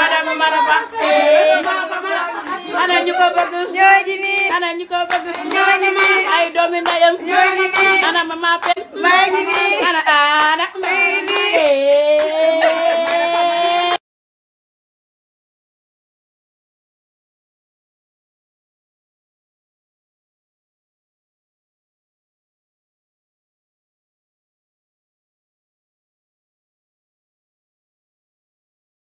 madame Maraba. ana ñu ko bëgg. ñoo ngi nii. ana ñu ko bëgg. ñoo ngi nii. ay doomi ndeyam. ñoo ngi nii. ana mama Pen. maa ngi nii. ana ana.